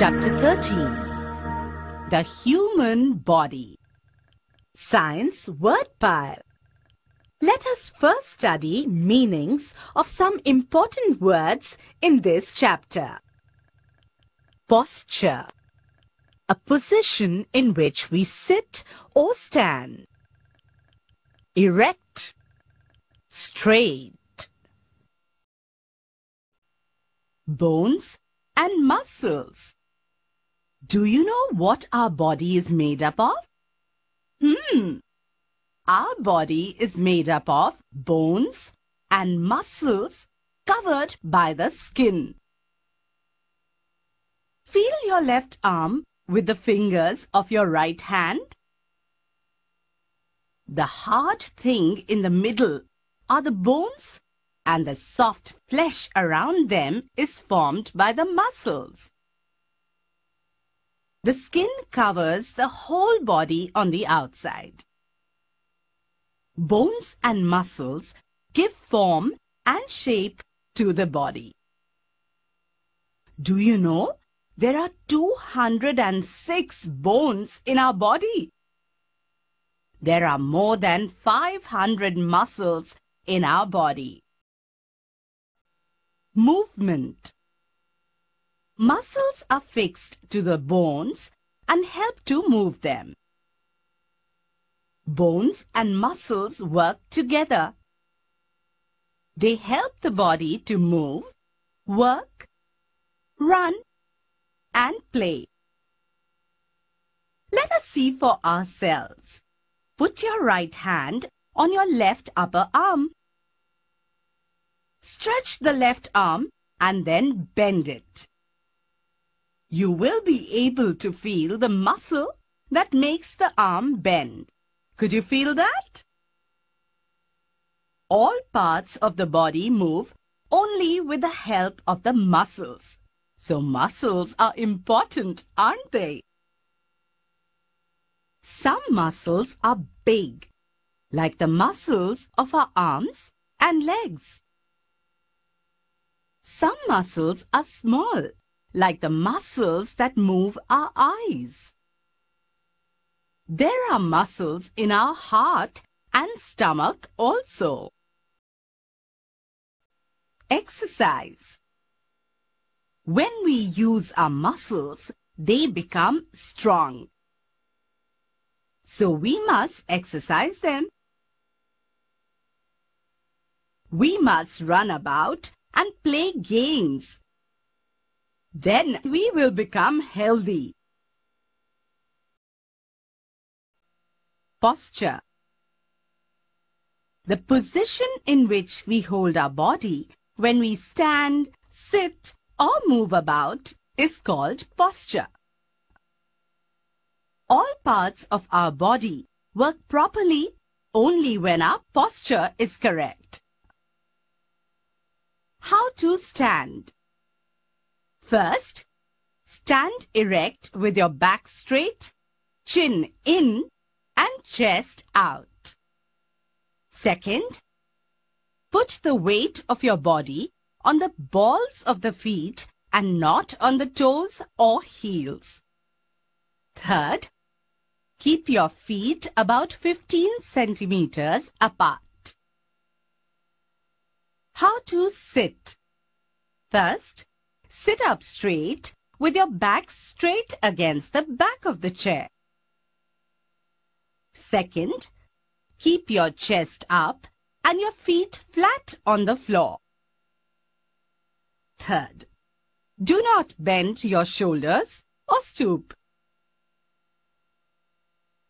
Chapter 13 The Human Body Science Word Pile Let us first study meanings of some important words in this chapter. Posture A position in which we sit or stand. Erect Straight Bones and muscles. Do you know what our body is made up of? Hmm. Our body is made up of bones and muscles covered by the skin. Feel your left arm with the fingers of your right hand. The hard thing in the middle are the bones and the soft flesh around them is formed by the muscles. The skin covers the whole body on the outside. Bones and muscles give form and shape to the body. Do you know there are 206 bones in our body? There are more than 500 muscles in our body. Movement Muscles are fixed to the bones and help to move them. Bones and muscles work together. They help the body to move, work, run, and play. Let us see for ourselves. Put your right hand on your left upper arm. Stretch the left arm and then bend it. You will be able to feel the muscle that makes the arm bend. Could you feel that? All parts of the body move only with the help of the muscles. So muscles are important, aren't they? Some muscles are big, like the muscles of our arms and legs. Some muscles are small, like the muscles that move our eyes. There are muscles in our heart and stomach also. Exercise When we use our muscles, they become strong. So we must exercise them. We must run about and play games. Then we will become healthy. Posture The position in which we hold our body when we stand, sit or move about is called posture. All parts of our body work properly only when our posture is correct. How to stand? First, stand erect with your back straight, chin in and chest out. Second, put the weight of your body on the balls of the feet and not on the toes or heels. Third, keep your feet about 15 centimeters apart. How to sit. First, sit up straight with your back straight against the back of the chair. Second, keep your chest up and your feet flat on the floor. Third, do not bend your shoulders or stoop.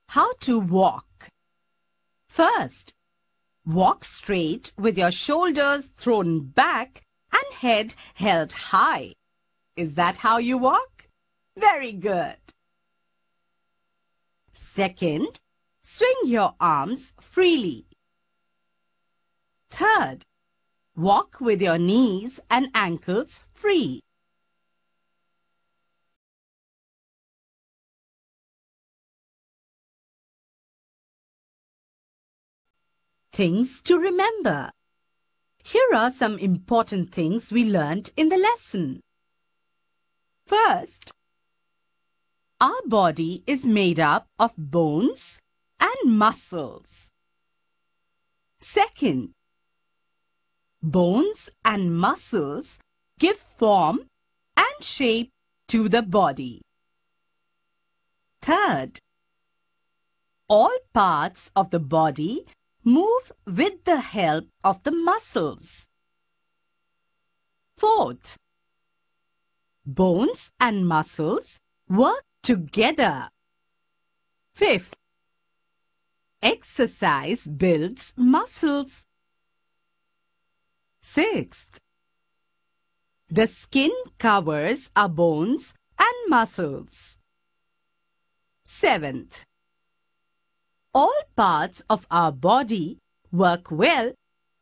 How to walk. First, Walk straight with your shoulders thrown back and head held high. Is that how you walk? Very good. Second, swing your arms freely. Third, walk with your knees and ankles free. Things to remember. Here are some important things we learned in the lesson. First, Our body is made up of bones and muscles. Second, bones and muscles give form and shape to the body. Third, all parts of the body move with the help of the muscles. Fourth, bones and muscles work together. Fifth, exercise builds muscles. Sixth, the skin covers our bones and muscles. Seventh, all parts of our body work well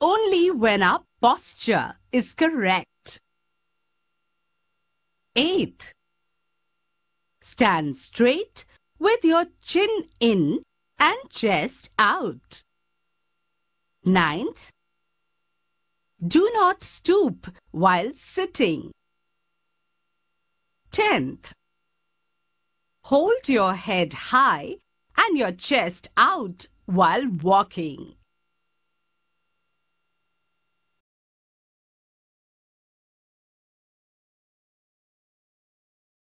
only when our posture is correct. Eighth, stand straight with your chin in and chest out. Ninth, do not stoop while sitting. Tenth, hold your head high and your chest out while walking.